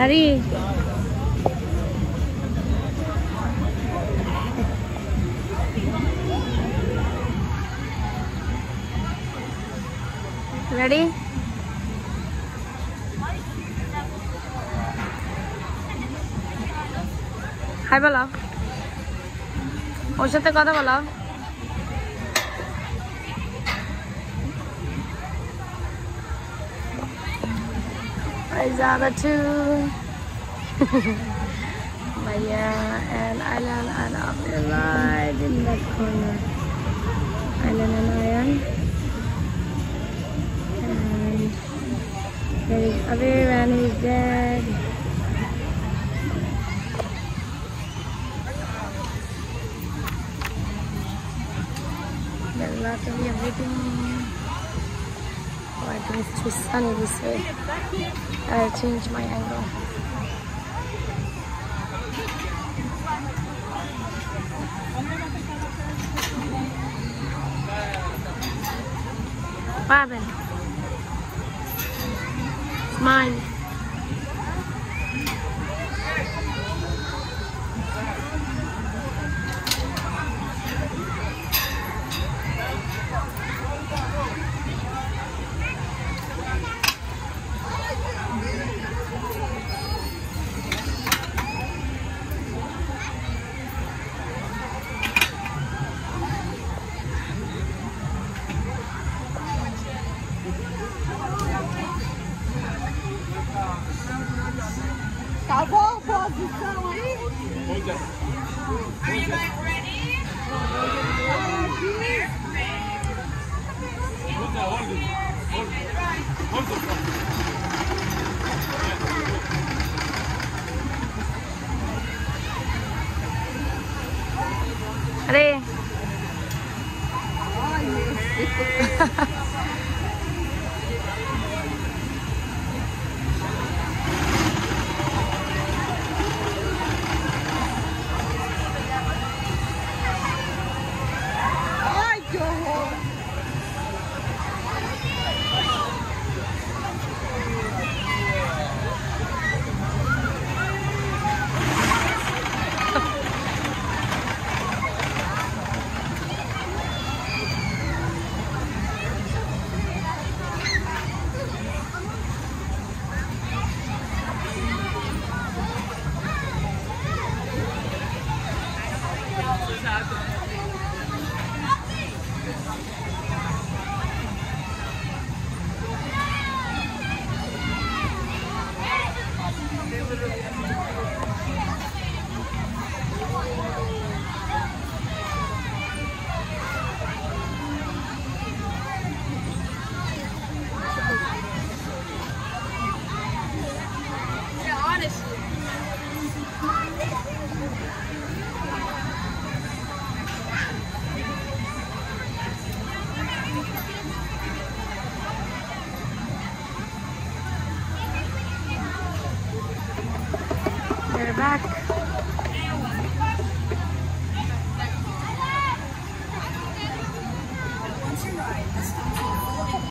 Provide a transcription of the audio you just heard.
Hari. Ready? Hi, Bala. ওর সাথে কথা বলো Where's the other two? Maya and Alan are up there right in that corner. Alan and Ayan. And there is everyone who's dead. There's lots of everything. Oh, I think it's too sunny this way. I'll change my angle. What happened? Smile. Acabou a posição aí? Onde é? Onde. Exato. Back.